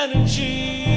energy.